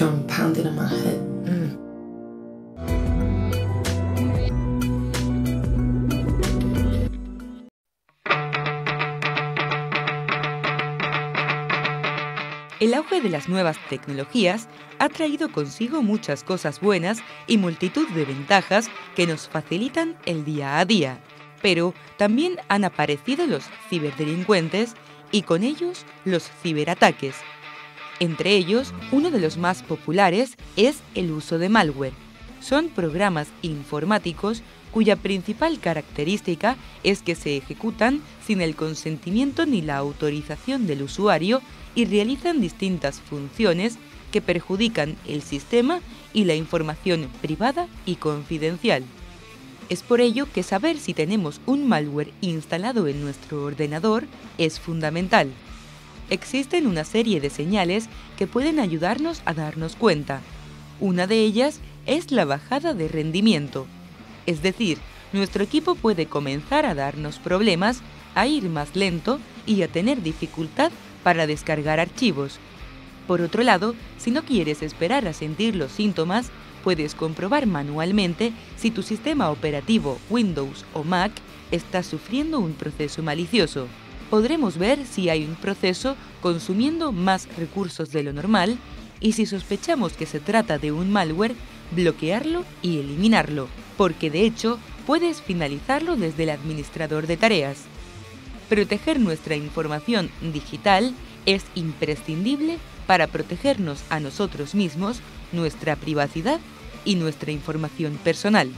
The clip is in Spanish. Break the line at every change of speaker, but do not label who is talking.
in my head. Mm.
El auge de las nuevas tecnologías ha traído consigo muchas cosas buenas y multitud de ventajas que nos facilitan el día a día. Pero también han aparecido los ciberdelincuentes y con ellos los ciberataques. Entre ellos, uno de los más populares es el uso de malware. Son programas informáticos cuya principal característica es que se ejecutan sin el consentimiento ni la autorización del usuario y realizan distintas funciones que perjudican el sistema y la información privada y confidencial. Es por ello que saber si tenemos un malware instalado en nuestro ordenador es fundamental. Existen una serie de señales que pueden ayudarnos a darnos cuenta. Una de ellas es la bajada de rendimiento. Es decir, nuestro equipo puede comenzar a darnos problemas, a ir más lento y a tener dificultad para descargar archivos. Por otro lado, si no quieres esperar a sentir los síntomas, puedes comprobar manualmente si tu sistema operativo Windows o Mac está sufriendo un proceso malicioso. Podremos ver si hay un proceso consumiendo más recursos de lo normal y si sospechamos que se trata de un malware, bloquearlo y eliminarlo, porque de hecho puedes finalizarlo desde el administrador de tareas. Proteger nuestra información digital es imprescindible para protegernos a nosotros mismos, nuestra privacidad y nuestra información personal.